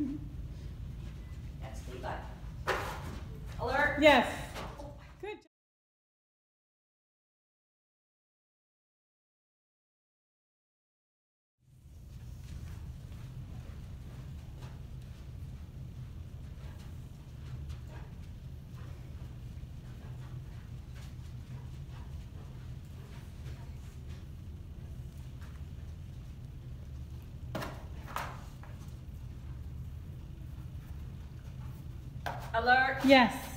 Yes, we got. Alert. Yes. Alert. Yes.